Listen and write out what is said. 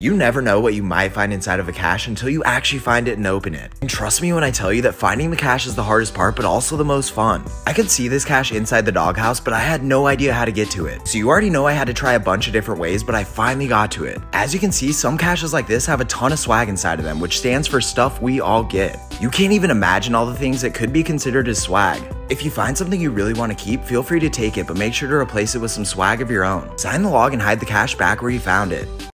You never know what you might find inside of a cache until you actually find it and open it. And trust me when I tell you that finding the cache is the hardest part, but also the most fun. I could see this cache inside the doghouse, but I had no idea how to get to it. So you already know I had to try a bunch of different ways, but I finally got to it. As you can see, some caches like this have a ton of swag inside of them, which stands for stuff we all get. You can't even imagine all the things that could be considered as swag. If you find something you really want to keep, feel free to take it, but make sure to replace it with some swag of your own. Sign the log and hide the cache back where you found it.